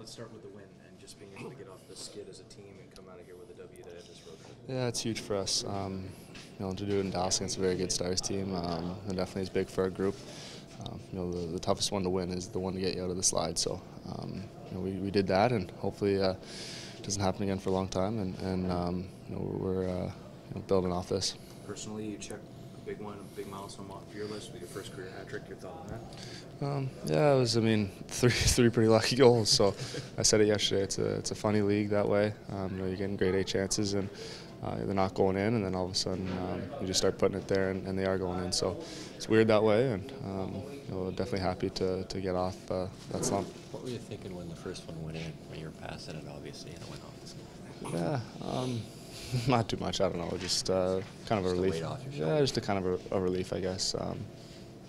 let's start with the win and just being able to get off the skid as a team and come out of here with a W to end this road trip. Yeah, it's huge for us. Um, you know, to do it in Dallas against a very good Stars team, um, and definitely is big for our group. Um, you know, the, the toughest one to win is the one to get you out of the slide. So, um, you know, we, we did that, and hopefully uh, it doesn't happen again for a long time. And, and um, you know, we're uh, you know, building off this. Personally, you checked big one, a big milestone off your list with your first career hat trick. Your thought on that? Um, yeah, it was. I mean, three three pretty lucky goals. So I said it yesterday. It's a it's a funny league that way. Um, you know, you're getting great A chances and uh, they're not going in, and then all of a sudden um, you just start putting it there, and, and, they are going in. So it's weird that way, and um, you know, definitely happy to, to get off uh, that slump. What were you thinking when the first one went in? When you were passing it, obviously, and it went off. Yeah. Um, not too much. I don't know. Just uh, kind of a relief. yeah, just a kind of a, a relief, I guess. Um,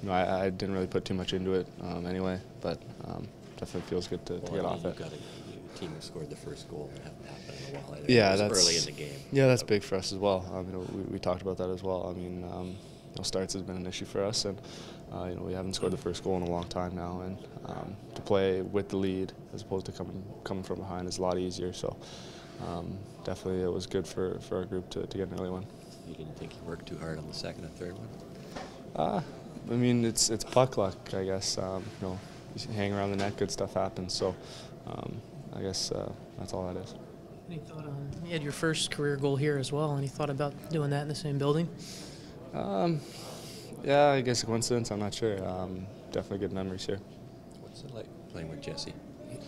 you know, I, I, didn't really put too much into it um, anyway, but um, definitely feels good to, well, to get off it. Got a, team who scored the first goal and haven't happened in a while. Either. Yeah, that's early in the game. Yeah, that's big for us as well. I mean, we, we, talked about that as well. I mean, um, you know, starts has been an issue for us, and uh, you know we haven't scored the first goal in a long time now, and um, to play with the lead as opposed to coming coming from behind is a lot easier. So um, definitely, it was good for, for our group to, to get an early one. You didn't think you worked too hard on the second and third one? Uh, I mean, it's it's puck luck, I guess. Um, you know, you hang around the net, good stuff happens. So um, I guess uh, that's all that is. Any thought on you had your first career goal here as well? Any thought about doing that in the same building? Um, yeah, I guess a coincidence. I'm not sure. Um, definitely good memories here. What's it like playing with Jesse?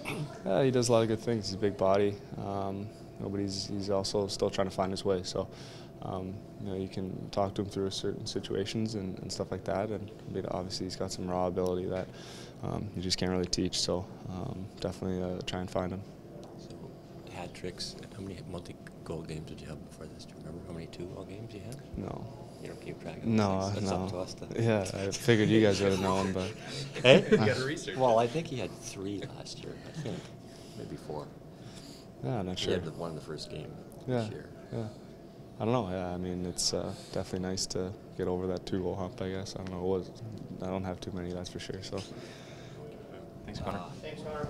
Yeah, he does a lot of good things. He's a big body. Um, nobody's. He's also still trying to find his way. So, um, you know, you can talk to him through certain situations and, and stuff like that. And obviously, he's got some raw ability that um, you just can't really teach. So, um, definitely uh, try and find him. So, hat tricks. How many multi-goal games did you have before this? Do you remember how many two-goal games you had? No. You don't keep track of No, That's no. up to us to yeah, I figured you guys would have known, but. hey? you got to research. Well, I think he had three last year. I think maybe four. Yeah, I'm not sure. He had the one in the first game yeah, this year. Yeah. I don't know. Yeah, I mean, it's uh, definitely nice to get over that two-goal hump. I guess I don't know. It was I don't have too many, that's for sure. So. Thanks, Connor. Thanks, Connor.